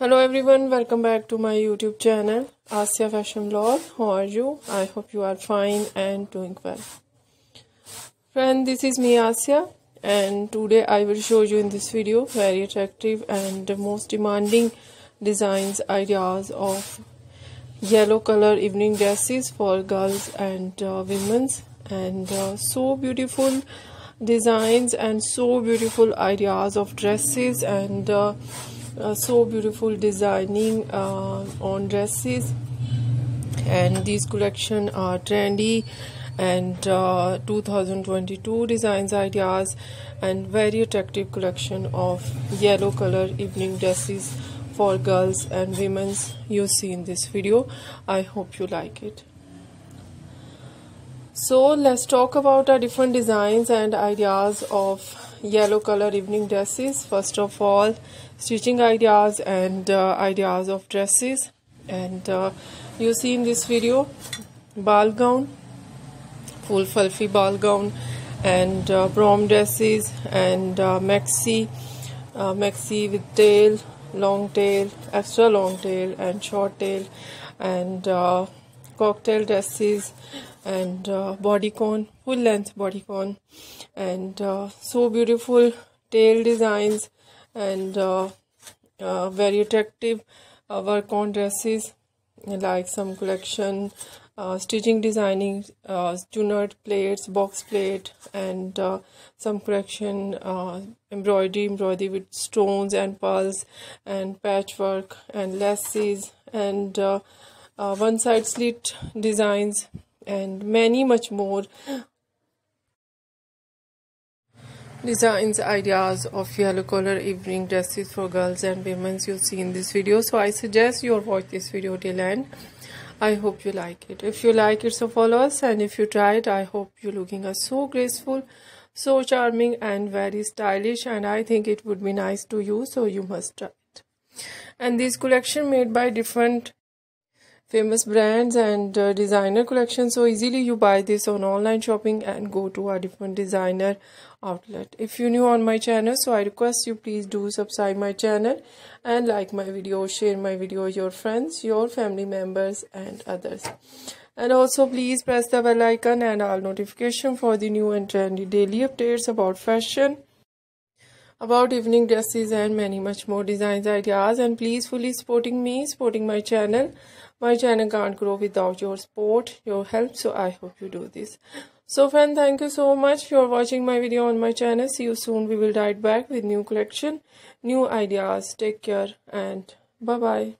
hello everyone. Welcome back to my youtube channel Asiya fashion vlog how are you? I hope you are fine and doing well. Friend this is me Asiya and today i will show you in this video very attractive and most demanding designs ideas of yellow color evening dresses for girls and uh, women's and uh, so beautiful designs and so beautiful ideas of dresses and uh, uh, so beautiful designing uh, on dresses. And these collection are trendy and uh, 2022 designs ideas and very attractive collection of yellow color evening dresses for girls and women's you see in this video. I hope you like it. So let's talk about our different designs and ideas of yellow color evening dresses. First of all stitching ideas and uh, ideas of dresses. And uh, you see in this video ball gown full fluffy ball gown and uh, prom dresses and uh, maxi uh, maxi with tail long tail extra long tail and short tail. And uh, cocktail dresses and uh, bodycon full length bodycon and uh, so beautiful tail designs and uh, uh very attractive uh, work on dresses like some collection uh, stitching designing uh, plates box plate and some collection embroidery embroidery with stones and pearls and patchwork and laces and Uh, one side slit designs and many much more designs ideas of yellow color evening dresses for girls and women you see in this video. So i suggest you watch this video till end. I hope you like it. If you like it so follow us. And if you try it i hope you're looking as so graceful so charming and very stylish. And i think it would be nice to you so you must try it. And this collection made by different famous brands and uh, designer collection so easily you buy this on online shopping and go to a different designer outlet. If you're new on my channel so i request you please do subscribe my channel and like my video share my video with your friends your family members and others. And also please press the bell icon and all notification for the new and trendy daily updates about fashion about evening dresses and many much more designs ideas and please fully supporting me supporting my channel. My channel can't grow without your support your help so i hope you do this. So friend thank you so much. For watching my video on my channel. See you soon. We will write back with new collection new ideas. Take care and bye bye